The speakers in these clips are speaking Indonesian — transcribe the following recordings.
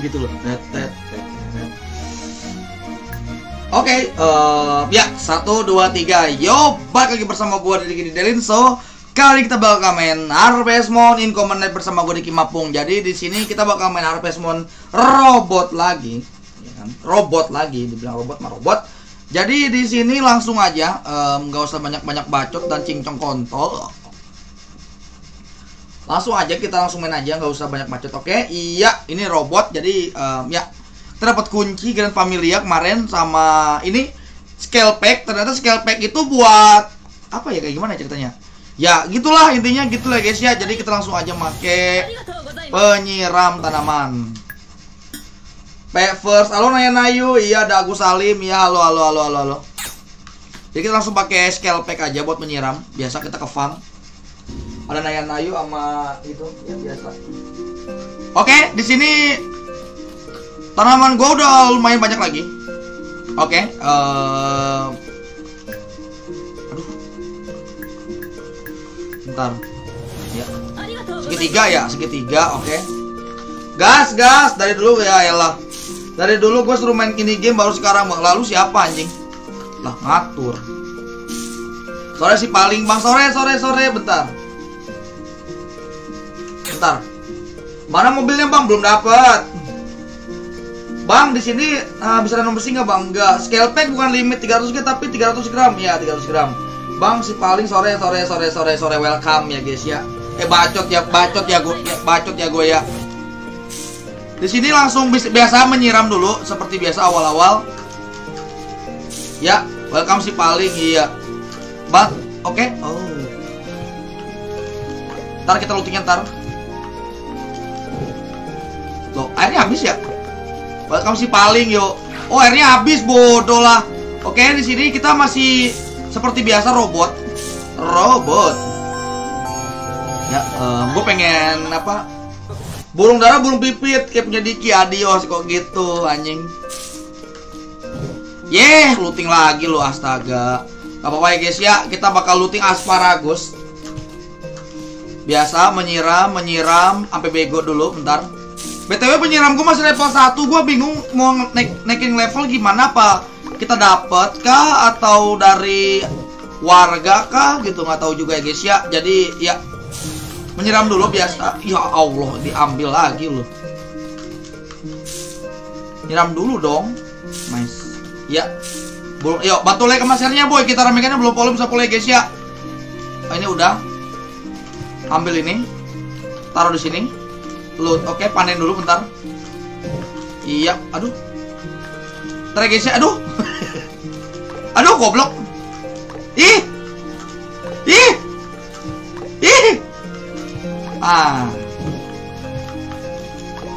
Begitu loh. Tet, tet, tet, tet. Oke, eh, ya satu dua tiga, yo balik lagi bersama gue Diki Delinso. Kali ini kita bakal main Harvest Moon in Common bersama gue Diki Mapung. Jadi di sini kita bakal main Harvest Moon robot lagi, ya kan? Robot lagi, dibilang robot mah robot. Jadi di sini langsung aja, nggak usah banyak-banyak bacot dan cincong kontol. Langsung aja kita langsung main aja, nggak usah banyak bacot. Oke, iya ini robot. Jadi em, ya kita dapat kunci Grand Familia kemarin sama ini scale pack. Ternyata scale pack itu buat apa ya kayak gimana ceritanya? Ya gitulah intinya gitulah guys ya. Jadi kita langsung aja make penyiram tanaman. P first, halo Naya Nayu, iya ada Agus Salim, iya halo halo halo halo halo. Jadi kita langsung pakai scale pack aja buat menyiram. Biasa kita ke farm. Ada Naya Nayu sama itu ya biasa. Oke, di sini tanaman gua udah lumayan banyak lagi. Oke, eh aduh. Bentar. Ya. Segitiga ya, segitiga, oke. Gas, gas, dari dulu ya elah. Dari dulu gue suruh main ini game baru sekarang lalu siapa anjing? Lah ngatur. Sore si paling bang sore sore sore bentar. Bentar. Mana mobilnya bang belum dapat. Bang di sini ah, bisa nomor besi nggak bang? Enggak. Scale pack bukan limit 300 gram tapi 300 gram ya 300 gram. Bang si paling sore sore sore sore sore welcome ya guys ya. Eh bacot ya bacot ya gue ya, bacot ya gue ya. Di sini langsung biasa menyiram dulu seperti biasa awal-awal. Ya, welcome si paling iya. Bang, oke. Oh. Ntar kita lootingnya ntar. Loh, airnya habis ya? Welcome si paling yuk. Oh, airnya habis bodoh lah. Oke, di sini kita masih seperti biasa robot. Robot. Ya, gue pengen apa? Burung dara, burung pipit kayak punya Diki adios kok gitu anjing. Yeh, looting lagi lo astaga. Gak apa-apa ya guys ya, kita bakal looting asparagus. Biasa menyiram, menyiram sampai bego dulu bentar. BTW penyiram gue masih level 1, gue bingung mau naik naikin level gimana apa kita dapat kah atau dari warga kah gitu nggak tahu juga ya guys. Ya. Jadi ya menyiram dulu biasa. Ya Allah diambil lagi loh. Nyiram dulu dong nice. Ya Bul yuk bantu like sama share-nya boy. Kita ramekannya belum follow bisa ya guys ya. Oh, ini udah. Ambil ini taruh di sini loot oke panen dulu bentar iya aduh Ntar ya aduh aduh goblok ih ih ih Ah.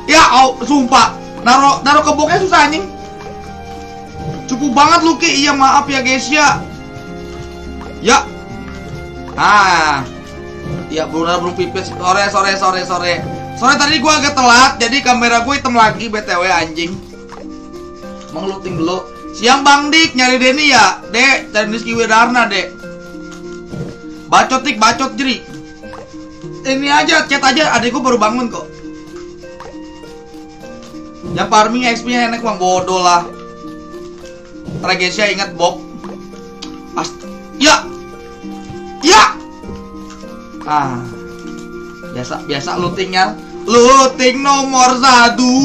Ya, oh, sumpah. Naro naro keboknya susah anjing. Cukup banget lu Ki. Iya, maaf ya guys ya. Ya. Ah. Ya, belum belum pipis. Sore, sore, sore, sore. Sore tadi gua agak telat, jadi kamera gue hitam lagi BTW anjing. Mengeluting dulu. Siang Bang Dik, nyari Denny ya? Dek, cari Rizky Widarna, Dek. Bacot dik, bacot jeri ini aja chat aja adekku baru bangun kok yang farming XP nya enak bang bodoh lah Tragesia ingat Bob Ast ya ya ah biasa biasa lootingnya looting nomor satu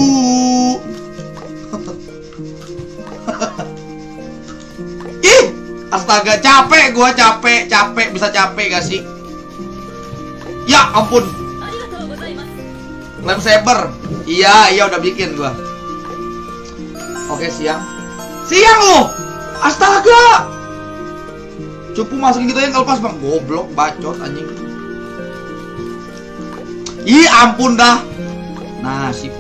ih astaga capek gua capek capek bisa capek gak sih Ya ampun. Lem saber. Iya, iya udah bikin gua. Oke, siang. Siang loh. Astaga. Cupu masukin gitu yang kelepas, Bang. Goblok, bacot anjing. Ih, ampun dah. Nasib.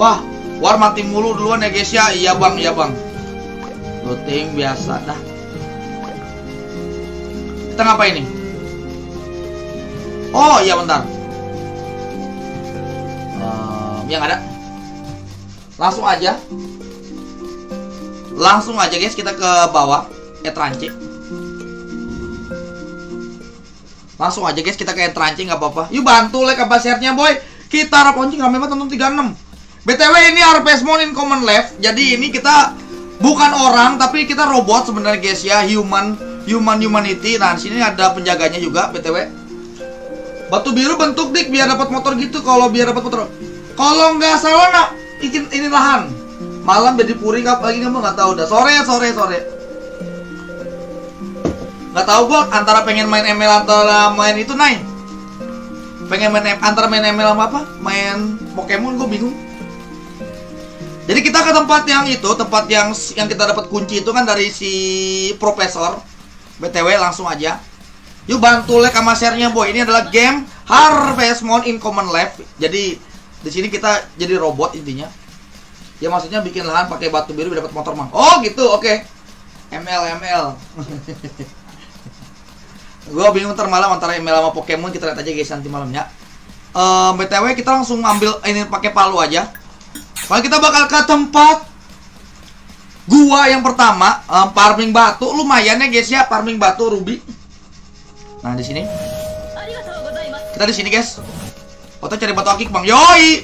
Wah, war mati mulu duluan ya guys ya. Iya, Bang, iya, Bang. looting biasa dah kita ngapain nih oh iya bentar um, yang ada langsung aja langsung aja guys kita ke bawah etranci langsung aja guys kita ke etranci nggak apa-apa. Yuk bantu like apa share-nya boy. Kita harap anjing rame banget nonton 36 BTW ini RPS Mon in common left jadi ini kita bukan orang tapi kita robot sebenarnya guys ya. Human human humanity. Nah sini ada penjaganya juga btw batu biru bentuk dik biar dapat motor gitu. Kalau biar dapat motor kalau nggak salah nak ini, lahan. Malam jadi puri kap lagi kamu nggak tahu. Udah sore sore sore nggak tahu gua antara pengen main ML antara main itu naik pengen main antara main ML sama apa main Pokemon gue bingung jadi kita ke tempat yang itu, tempat yang yang kita dapat kunci itu kan dari si profesor. BTW langsung aja. Yuk bantu like sama share-nya, boy. Ini adalah game Harvest Moon in Common Life. Jadi di sini kita jadi robot intinya. Ya maksudnya bikin lahan pakai batu biru dapat motor mang. Oh gitu, oke. Okay. ML ML. Gue bingung ntar malam antara ML sama Pokemon kita lihat aja guys nanti malamnya. Uh, BTW kita langsung ambil ini pakai palu aja. Kalau kita bakal ke tempat gua yang pertama, um, farming batu lumayan ya guys ya, farming batu ruby. Nah, di sini. Kita di sini, guys. Foto cari batu akik, Bang. Yoi.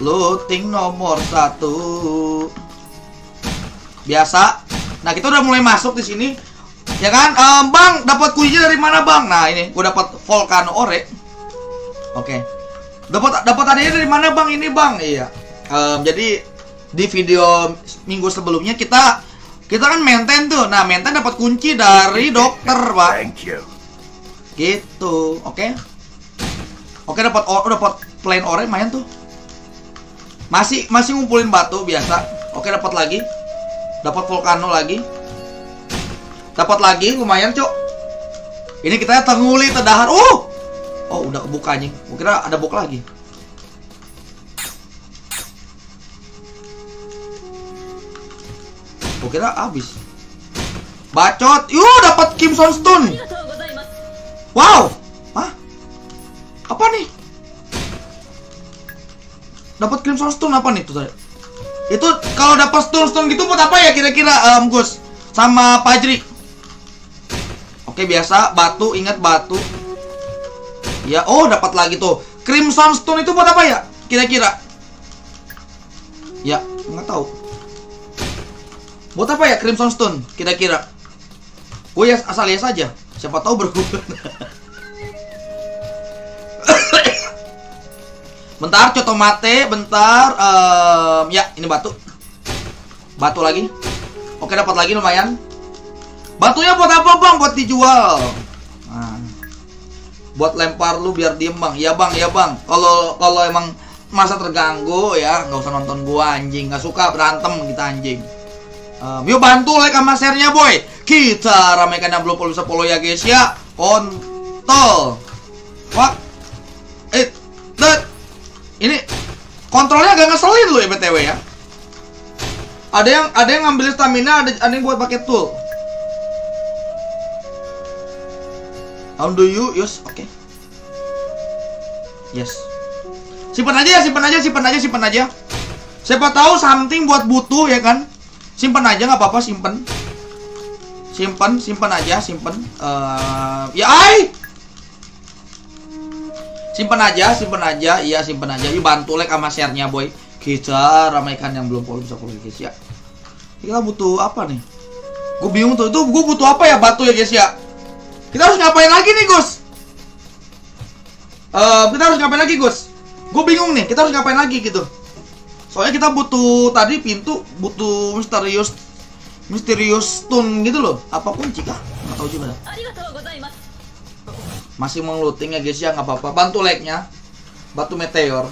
Looting nomor satu. Biasa. Nah, kita udah mulai masuk di sini. Ya kan? Um, bang, dapat kuncinya dari mana, Bang? Nah, ini gua dapat volcano ore. Oke. Okay. Dapat dapat adanya dari mana bang ini bang? Iya. Um, jadi di video minggu sebelumnya kita kita kan maintain tuh. Nah maintain dapat kunci dari dokter pak. Thank you. Gitu, oke? Okay? Oke okay, dapat oh dapat plain ore main tuh. Masih masih ngumpulin batu biasa. Oke okay, dapat lagi. Dapat volcano lagi. Dapat lagi lumayan cok. Ini kita tenguli terdahar. Uh, Oh, udah kebuka anjing. Kira ada bok lagi. Gue kira habis. Bacot. Yuk, dapat Kimson Stone. Wow. Hah? Apa nih? Dapat Crimson Stone apa nih tuh tadi? Itu kalau dapat stone stone gitu buat apa ya kira-kira um, Gus? Sama Pajri. Oke, biasa batu, ingat batu. Ya, oh dapat lagi tuh. Crimson Stone itu buat apa ya? Kira-kira? Ya, nggak tahu. Buat apa ya Crimson Stone? Kira-kira? Gue ya asal ya saja. Siapa tahu berguna. bentar, coto mate, bentar. Um, ya, ini batu. Batu lagi. Oke, dapat lagi lumayan. Batunya buat apa, Bang? Buat dijual buat lempar lu biar diem bang ya bang ya bang kalau kalau emang masa terganggu ya nggak usah nonton gua anjing nggak suka berantem kita anjing um, yuk bantu like sama share nya boy kita ramaikan yang belum bisa follow ya guys ya kontol eh that ini kontrolnya agak ngeselin lu ya btw ya ada yang ada yang ngambil stamina ada ada yang buat pakai tool How do you use? Oke. Okay. Yes. Simpan aja ya, simpan aja, simpan aja, simpan aja. Siapa tahu something buat butuh ya kan? Simpan aja nggak apa-apa, simpan. Simpan, simpan aja, simpan. Uh, ya ai. Simpan aja, simpan aja. Iya, simpan aja. Yuk bantu like sama share-nya, boy. Kita ramaikan yang belum follow bisa follow guys ya. Kita butuh apa nih? Gue bingung tuh. Itu gue butuh apa ya batu ya guys ya? Kita harus ngapain lagi nih, Gus? Uh, kita harus ngapain lagi, Gus? Gue bingung nih, kita harus ngapain lagi gitu. Soalnya kita butuh tadi pintu butuh misterius misterius stone gitu loh. Apa kunci kah? Nggak tahu juga. Masih mau looting ya guys ya, nggak apa-apa. Bantu like-nya. Batu meteor.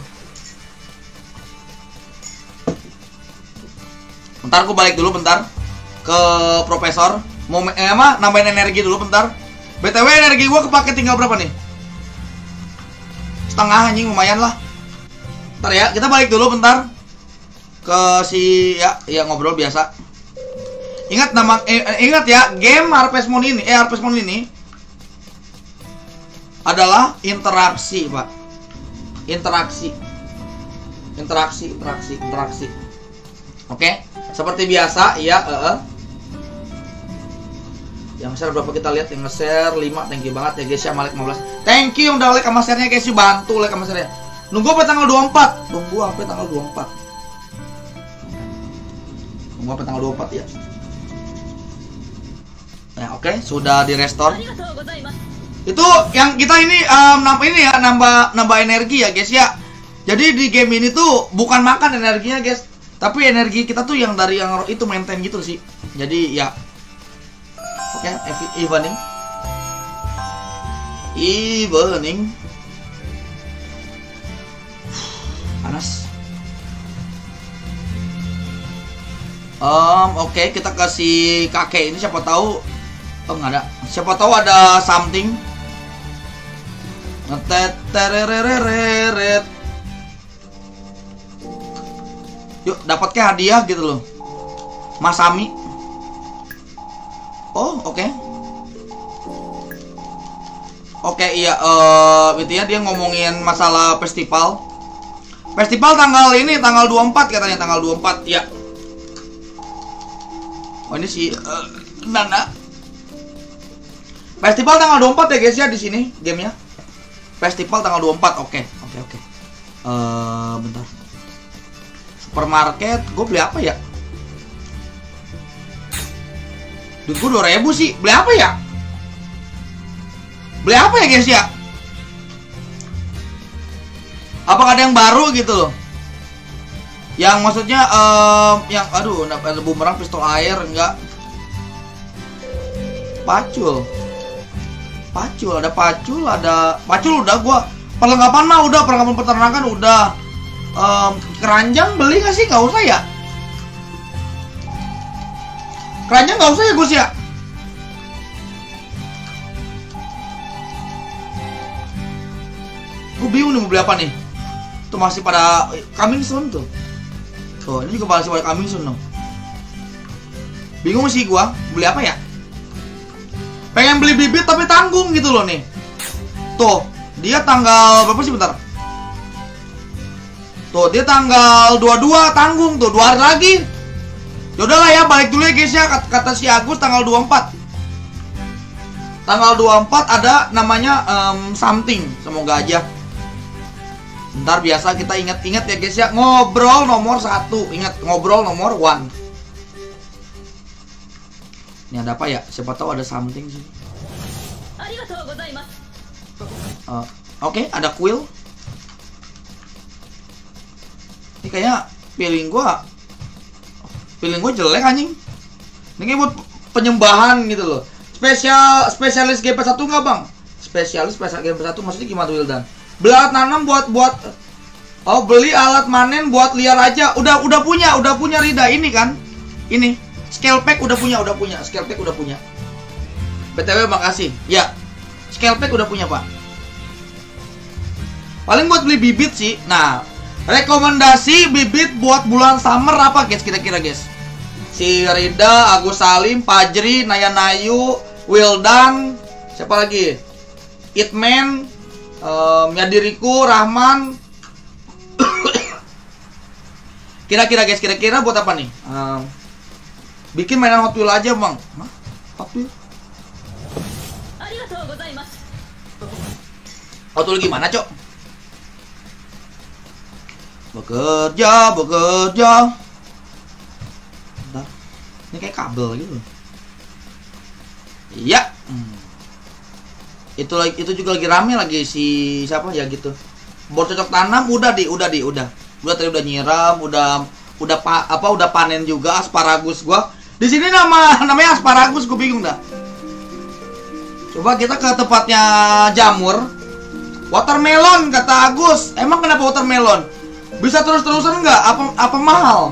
Bentar aku balik dulu bentar ke profesor. Mau eh, apa? Nambahin energi dulu bentar. BTW energi gue kepake tinggal berapa nih? Setengah anjing lumayan lah. Ntar ya, kita balik dulu bentar. ke si ya ya ngobrol biasa. Ingat nama eh, eh, ingat ya, game Harvest Moon ini eh Harvest Moon ini adalah interaksi, Pak. Interaksi. Interaksi, interaksi, interaksi. Oke, seperti biasa, ya, uh, uh. Yang share berapa kita lihat yang nge-share 5, thank you banget ya guys ya Malik 15. Thank you udah like sama share-nya guys, bantu like sama share-nya. Nunggu apa tanggal 24? Nunggu sampai tanggal 24. Nunggu apa tanggal 24 ya? Ya, oke, okay. sudah di restore. Itu yang kita ini um, nambah ini ya, nambah nambah energi ya, guys ya. Jadi di game ini tuh bukan makan energinya, guys. Tapi energi kita tuh yang dari yang itu maintain gitu sih. Jadi ya Oke, okay, evening. Evening. Panas. Um, oke, okay, kita kasih kakek ini siapa tahu Oh, nggak ada. Siapa tahu ada something. Ngetet. Yuk, dapat hadiah gitu loh. Masami. Oh, oke. Okay. Oke, okay, iya uh, ya dia ngomongin masalah festival. Festival tanggal ini tanggal 24 katanya tanggal 24, ya. Oh, ini si uh, Nana Festival tanggal 24 ya guys ya di sini gamenya. Festival tanggal 24. Oke, okay. oke, okay, oke. Okay. Uh, eh, bentar. Supermarket, gue beli apa ya? Duit gue 2000 sih. Beli apa ya? Beli apa ya guys ya? Apakah ada yang baru gitu loh? Yang maksudnya um, yang aduh ada bumerang pistol air enggak? Pacul pacul ada pacul ada pacul udah gua. Perlengkapan mah udah perlengkapan peternakan udah. Um, keranjang beli gak sih? Nggak usah ya? Keranjang nggak usah ya Gus ya? Gue bingung nih mau beli apa nih. Tuh masih pada coming soon tuh. Tuh ini juga masih pada coming soon tuh bingung sih gua beli apa ya pengen beli bibit tapi tanggung gitu loh nih. Tuh dia tanggal berapa sih bentar? Tuh dia tanggal 22 tanggung tuh dua hari lagi. Yaudah lah ya balik dulu ya guys ya kata, kata si Agus tanggal 24 tanggal 24 ada namanya um, something semoga aja. Ntar biasa kita ingat-ingat ya guys ya ngobrol nomor satu ingat ngobrol nomor one ini ada apa ya? Siapa tahu ada something sih. Uh, Oke, okay, ada quill. Ini kayak feeling gua feeling gua jelek anjing. Ini kayak buat penyembahan gitu loh. Spesial spesialis GP1 nggak bang? Spesialis spesial GP1 maksudnya gimana Wildan? Beli alat nanam buat buat Oh beli alat manen buat liar aja. Udah udah punya, udah punya Rida ini kan? Ini Scale pack udah punya, udah punya. Scale pack udah punya. BTW makasih. Ya. Scale pack udah punya, Pak. Paling buat beli bibit sih. Nah, rekomendasi bibit buat bulan summer apa, guys? Kira-kira, guys. Si Rida, Agus Salim, Pajri, Naya Nayu, Wildan, siapa lagi? Itman, um, Yadiriku, Rahman. Kira-kira guys, kira-kira buat apa nih? Um, Bikin mainan Hot Wheel aja, Bang. Hah? Hot Wheel? Hot Wheel gimana, Cok? Bekerja, bekerja. Bentar. Ini kayak kabel gitu. Iya. Hmm. Itu lagi itu juga lagi rame lagi si siapa ya gitu. Bor cocok tanam udah di, udah di, udah. Udah tadi udah nyiram, udah udah pa, apa udah panen juga asparagus gua di sini nama namanya asparagus, gue bingung dah. Coba kita ke tempatnya jamur. Watermelon kata Agus. Emang kenapa watermelon? Bisa terus-terusan nggak? Apa apa mahal?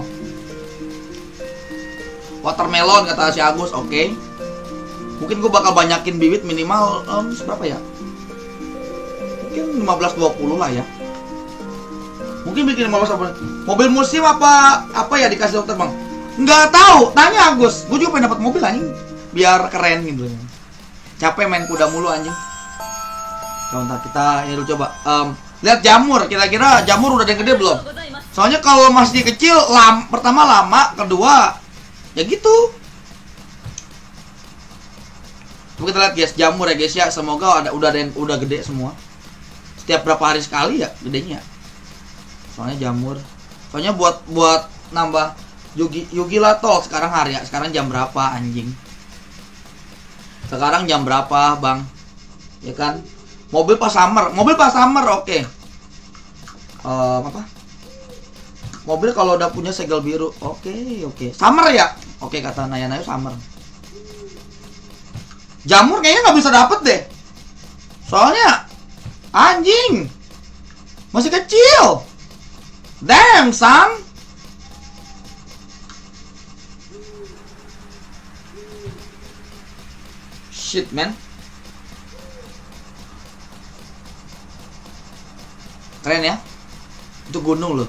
Watermelon kata si Agus, oke. Okay. Mungkin gue bakal banyakin bibit minimal um, berapa ya? Mungkin 15-20 lah ya. Mungkin bikin malas apa? Mobil musim apa apa ya dikasih dokter bang? Nggak tahu. Tanya Agus. Gue juga pengen dapat mobil anjing. Biar keren gitu. Capek main kuda mulu anjing. Coba kita ini dulu coba. Em, lihat jamur. Kira-kira jamur udah ada yang gede belum? Soalnya kalau masih kecil, lam, pertama lama, kedua ya gitu. Coba kita lihat guys, jamur ya guys ya. Semoga ada udah ada yang udah gede semua. Setiap berapa hari sekali ya gedenya. Soalnya jamur. Soalnya buat buat nambah Yugi Yugi lah tol sekarang hari ya. Sekarang jam berapa anjing? Sekarang jam berapa, Bang? Ya kan? Mobil pas summer, mobil pas summer oke. Eh, apa? Mobil kalau udah punya segel biru, oke oke. Summer ya? Oke kata Naya Nayo summer. Jamur kayaknya nggak bisa dapet deh. Soalnya anjing masih kecil. Damn, son. Shit, man. Keren ya? Itu gunung loh.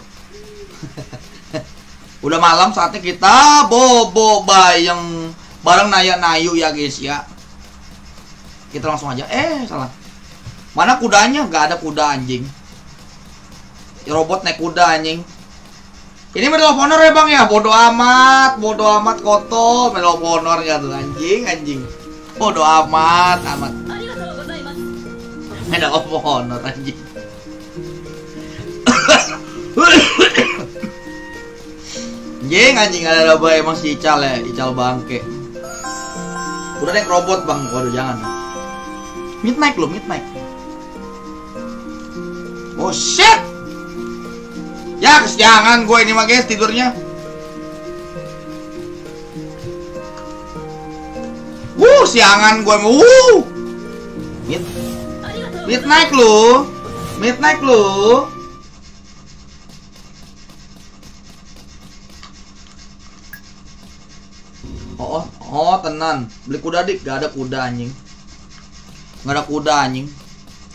Udah malam saatnya kita bobo bayang bareng Naya Nayu ya guys ya. Kita langsung aja. Eh, salah. Mana kudanya? Gak ada kuda anjing. Robot naik kuda anjing. Ini Medal of Honor ya bang ya? Bodo amat, bodo amat koto Medal of Honor ya tuh anjing, anjing. Bodo amat, amat. Medal of Honor anjing. Anjing, anjing ada apa emang si Ical ya, Ical bangke. Udah naik robot bang, waduh jangan. Midnight loh, midnight. Oh shit! Ya kesiangan gue ini mah guys tidurnya. Wuh, siangan gue wuh. Mid midnight lu. Midnight lu. Oh, oh, oh, tenan. Beli kuda dik, gak ada kuda anjing. Gak ada kuda anjing.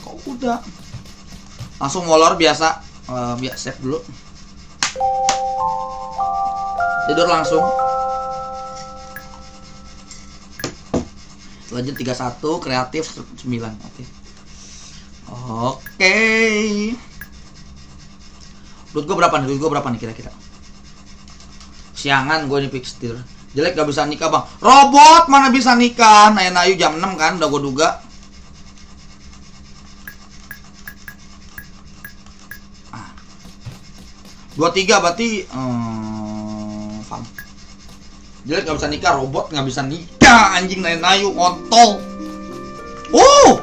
Kok kuda? Langsung molor biasa. Um, ya, save dulu. Tidur langsung. Lanjut 31, kreatif 9. Oke. Oke. Duit gue berapa nih? Duit gue berapa nih kira-kira? Siangan gue nih fix tidur. Jelek gak bisa nikah bang Robot mana bisa nikah Naya Nayu jam 6 kan udah gue duga ah. 23 berarti hmm, Jelek gak bisa nikah Robot gak bisa nikah Anjing Naya Nayu kontol Oh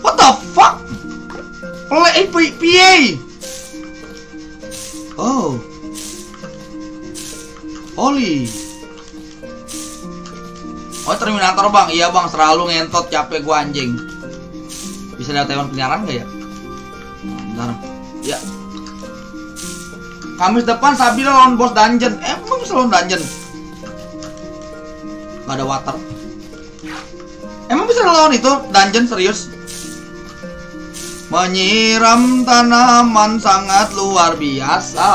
What the fuck Play PA Oh Oli. Oh Terminator bang, iya bang selalu ngentot capek gua anjing. Bisa lihat hewan peliharaan nggak ya? Bentar, ya. Kamis depan Sabila lawan bos dungeon. Emang bisa lawan dungeon? Gak ada water. Emang bisa lawan itu dungeon serius? Menyiram tanaman sangat luar biasa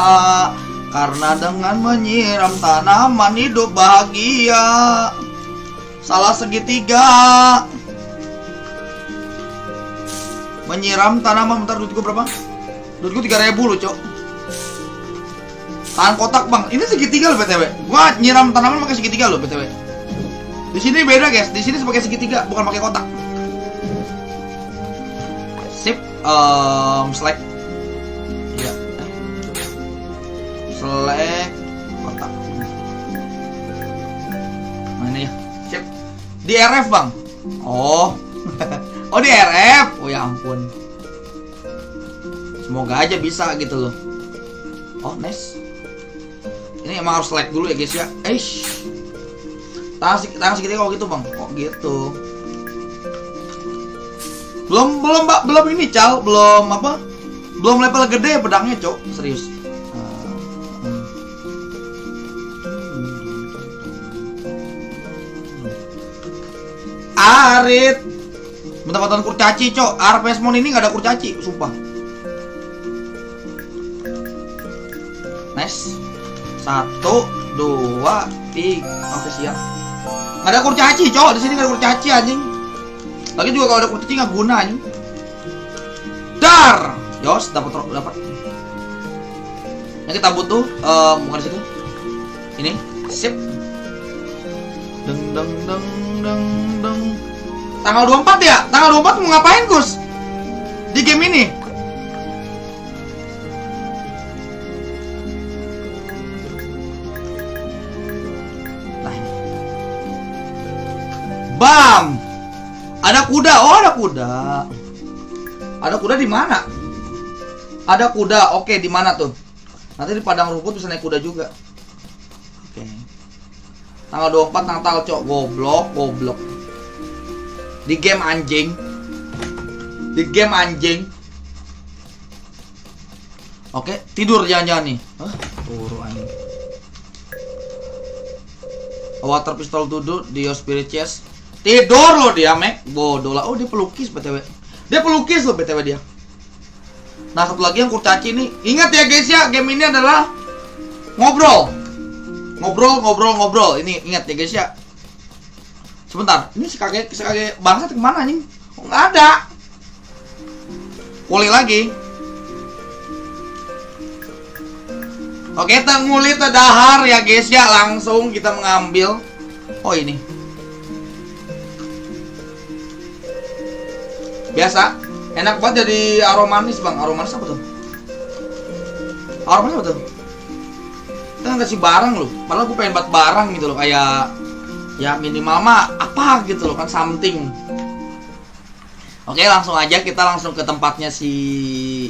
karena dengan menyiram tanaman hidup bahagia Salah segitiga Menyiram tanaman Bentar duit gue berapa? Duit gue 3000 loh cok Tahan kotak bang. Ini segitiga loh BTW Gua nyiram tanaman pakai segitiga loh BTW di sini beda guys, di sini sebagai segitiga, bukan pakai kotak. Sip, um, select. Select kotak. Ini ya sip. Di RF bang. Oh. Oh di RF oh ya ampun. Semoga aja bisa gitu loh. Oh nice ini emang harus select dulu ya guys ya. Eh tangan, tangan segitiga kok gitu bang? Kok gitu? Belum belum mbak. Belum ini cal. Belum apa? Belum level gede pedangnya cok. Serius. Arit. Pendapatan kurcaci cok. Mon ini gak ada kurcaci Sumpah. Nice satu dua tiga. Oke siap. Nggak ada kurcaci cowok. Di sini nggak ada kurcaci anjing. Lagi juga kalau ada kurcaci nggak guna anjing. Dar! Yos dapat dapat yang kita butuh um, bukan di situ. Ini. Sip. Deng deng deng deng deng. Tanggal 24 ya? Tanggal 24 mau ngapain Gus? Di game ini bam ada kuda. Oh ada kuda. Ada kuda di mana? Ada kuda. Oke di mana tuh? Nanti di padang rumput bisa naik kuda juga. Oke. Tanggal 24 Natal cok. Goblok goblok. Di game anjing. Di game anjing. Oke tidur jangan-jangan nih. Hah? turu anjing. Water pistol duduk di your spirit chest tidur loh dia mek. Bodoh lah. Oh dia pelukis btw dia pelukis loh btw dia. Nah satu lagi yang kurcaci nih. Ingat ya guys ya game ini adalah ngobrol. Ngobrol ngobrol ngobrol. Ini ingat ya guys ya. Sebentar. Ini si kakek si kakek bangsat ke mana nih oh, nggak ada. Kuli lagi. Oke, kita ngulit dahar ya guys ya, langsung kita mengambil. Oh ini. Biasa, enak banget jadi aromanis bang. Aromanis apa tuh? Aromanis apa tuh? Kita nggak kasih barang loh. Padahal gue pengen buat barang gitu loh, kayak ya minimal mah apa gitu loh kan something. Oke, langsung aja kita langsung ke tempatnya si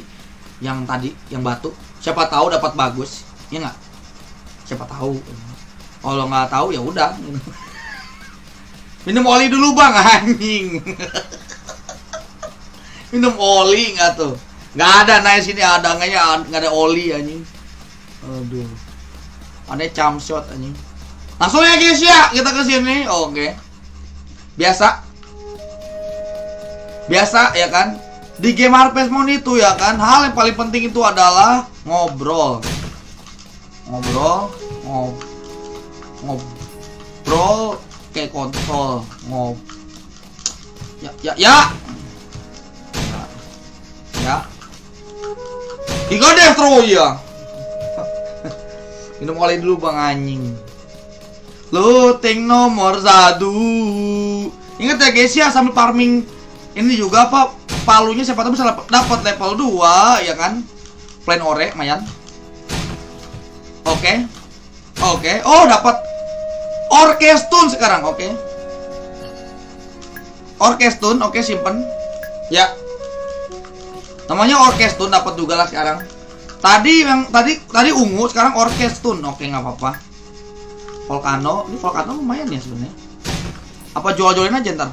yang tadi, yang batu. Siapa tahu dapat bagus, ya nggak? Siapa tahu. Kalau nggak tahu ya udah. Minum oli dulu bang, anjing. Minum oli nggak tuh? Nggak ada, nah sini ada nggaknya nggak ada oli anjing. Aduh. Ada jump shot anjing. Langsung ya guys ya, kita ke sini. Oke. Biasa, biasa ya kan di game Harvest Moon itu ya kan hal yang paling penting itu adalah ngobrol ngobrol ngob ngobrol kayak konsol ngob ya ya ya, ya. Giga Destroyer minum oli dulu bang anjing. Looting nomor satu. Ingat ya guys ya sambil farming. Ini juga apa palunya siapa tahu bisa dapat level 2 ya kan? Plan ore mayan. Oke. Oke. Oh dapat orkestun sekarang oke. Okay. orkestun oke simpen. Ya namanya orkestun dapat juga lah sekarang tadi yang tadi tadi ungu sekarang orkestun oke nggak apa-apa volcano ini volcano lumayan ya sebenarnya apa jual-jualin aja ntar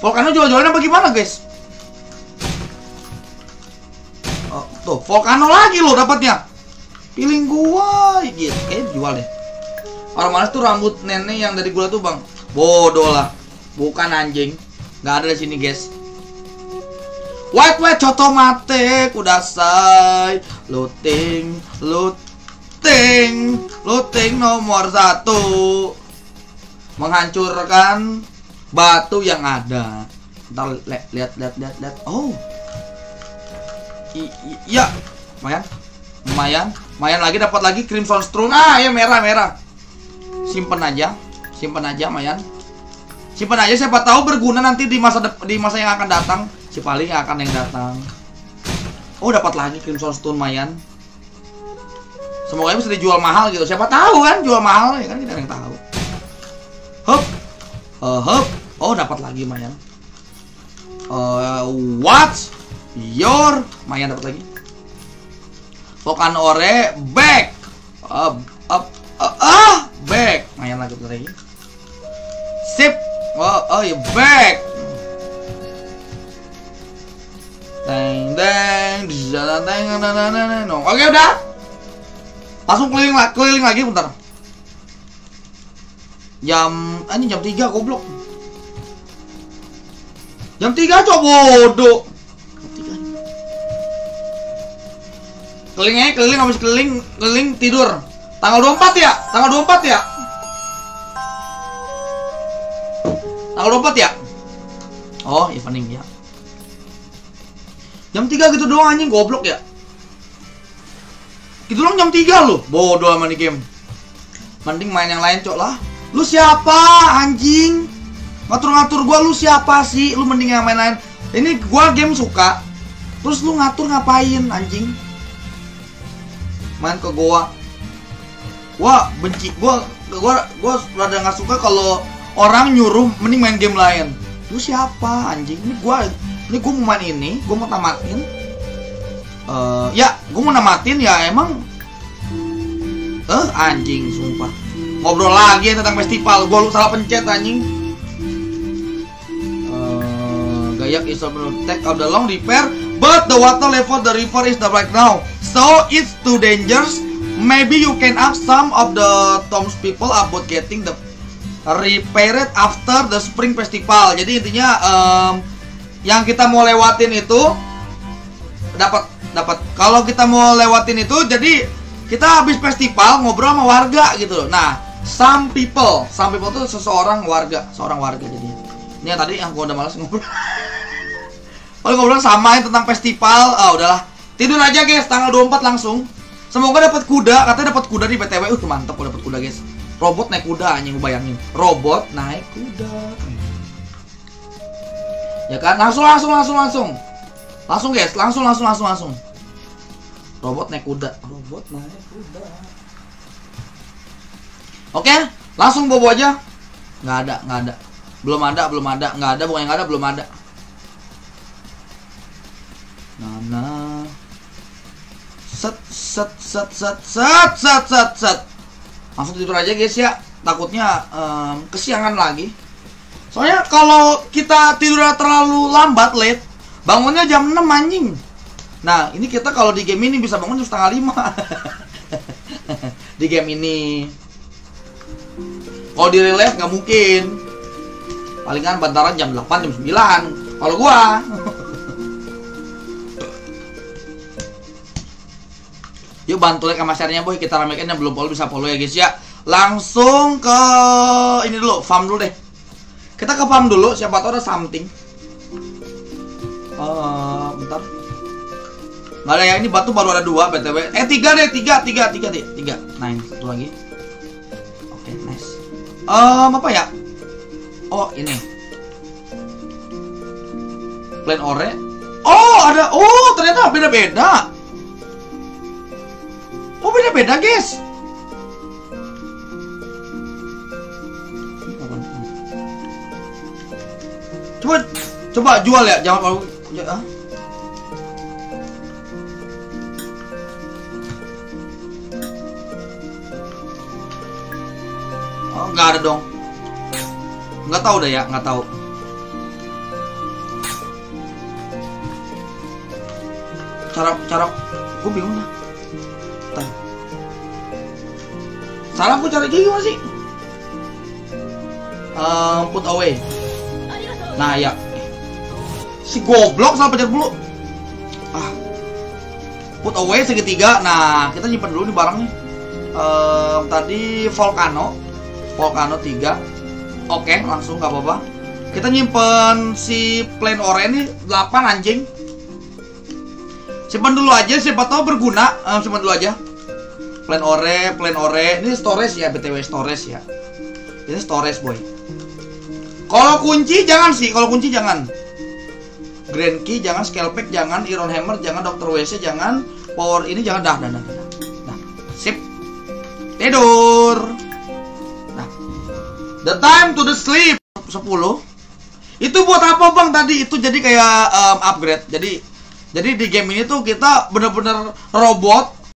Volcano jual-jualnya bagaimana guys? Oh, tuh, Volcano lagi loh dapatnya. Piling gua gitu. Kayak jual deh. Orang malas tuh rambut nenek yang dari gula tuh, Bang. Bodoh lah. Bukan anjing. Gak ada di sini, guys. White white coto mate kudasai looting looting looting nomor satu. Menghancurkan batu yang ada. Ntar lihat lihat lihat lihat. Oh. I, i, ya lumayan. Lumayan. Lumayan lagi dapat lagi crimson stone ah ya merah merah. Simpen aja. Simpen aja lumayan. Simpen aja siapa tahu berguna nanti di masa di masa yang akan datang si paling akan yang datang. Oh dapat lagi crimson stone lumayan semoga bisa dijual mahal gitu. Siapa tahu kan jual mahal ya kan kita yang tahu. Hup. Uh, hup. Oh dapat lagi Mayan. Uh, what? Your. Mayan dapat lagi. Pokan ore back. Up up uh, ah back. Mayan lagi dapat lagi. Sip. Oh oh ya back Teng teng teng teng teng Oke udah. Langsung keliling, keliling lagi bentar. Jam ah, ini jam 3 goblok. Jam 3 cok bodoh. keliling aja keliling habis keliling keliling tidur. Tanggal 24 ya? Tanggal 24 ya? Tanggal 24 ya? Oh evening ya jam 3 gitu doang anjing goblok ya. Itu doang jam 3 loh bodoh sama nih game mending main yang lain cok lah. Lu siapa anjing? Ngatur-ngatur gua lu siapa sih? Lu mending yang main lain ini gua game suka. Terus lu ngatur ngapain anjing? Main ke goa gua benci gua gua gua rada nggak suka kalau orang nyuruh mending main game lain. Lu siapa anjing? Ini gua ini gua mau main ini gua mau tamatin. Eh ya gua mau namatin ya emang. Eh anjing sumpah. Ngobrol lagi ya tentang festival gua lu salah pencet anjing. Eh, Gayak is a take out the long repair but the water level of the river is the right now. So it's too dangerous. Maybe you can ask some of the townspeople about getting the repaired after the spring festival. Jadi intinya em, yang kita mau lewatin itu dapat dapat. Kalau kita mau lewatin itu jadi kita habis festival ngobrol sama warga gitu loh. Nah some people some people itu seseorang warga seorang warga jadi. Ini yang tadi yang gua udah malas ngobrol. Kalau ngobrol sama yang tentang festival ah udahlah. Tidur aja guys tanggal 24 langsung. Semoga dapat kuda katanya dapat kuda di BTW uh mantep kalau dapat kuda guys. Robot naik kuda anjing bayangin. Robot naik kuda ya kan? Langsung langsung langsung langsung. Langsung guys. Langsung langsung langsung langsung. Robot naik kuda. Robot naik kuda. Oke? Langsung bobo aja. Nggak ada nggak ada. Belum ada belum ada. Nggak ada bukan yang nggak ada belum ada. Nana set set set set set set set set. Langsung tidur aja guys ya. Takutnya em, kesiangan lagi soalnya kalau kita tidur terlalu lambat late bangunnya jam 6 anjing. Nah ini kita kalau di game ini bisa bangun jam setengah lima. Di game ini. Kalau di real life nggak mungkin. Palingan bantaran jam 8 jam 9 kalau gua. Yuk bantu like sama share-nya boy. Kita ramekan yang belum follow bisa follow ya guys ya. Langsung ke Ini dulu farm dulu deh Kita ke farm dulu Siapa tahu ada something. Eh, Bentar. Nggak ada ya ini batu baru ada dua btw Eh tiga deh tiga tiga tiga deh tiga. Nah satu lagi. Oke nice. Ehm apa ya? Oh ini. Plain ore. Oh ada Oh ternyata beda-beda. Oh beda-beda guys. Coba coba jual ya, jangan kalau ya, ah. Oh, nggak ada dong. Nggak tahu deh ya, nggak tahu. Cara cara gue bingung dah. Salah aku cari gigi gimana sih? Ehm, put away. Nah ya. Si goblok salah pencet dulu. Ah. Put away segitiga. Nah, kita nyimpen dulu nih barangnya. Ehm, tadi volcano. Volcano 3. Oke, langsung nggak apa-apa. Kita nyimpen si plain orange nih 8 anjing. Simpan dulu aja, siapa tahu berguna. Eh, simpan dulu aja. Plan ore, plan ore. Ini storage ya, btw storage ya. Ini storage boy. Kalau kunci jangan sih, kalau kunci jangan. Grand key jangan, scale pack jangan, iron hammer jangan, doctor WC jangan, power ini jangan dah, dah, dah, dah. Nah, sip. Tidur. Nah, the time to the sleep 10. Itu buat apa bang tadi? Itu jadi kayak um, upgrade. Jadi jadi di game ini tuh kita bener-bener robot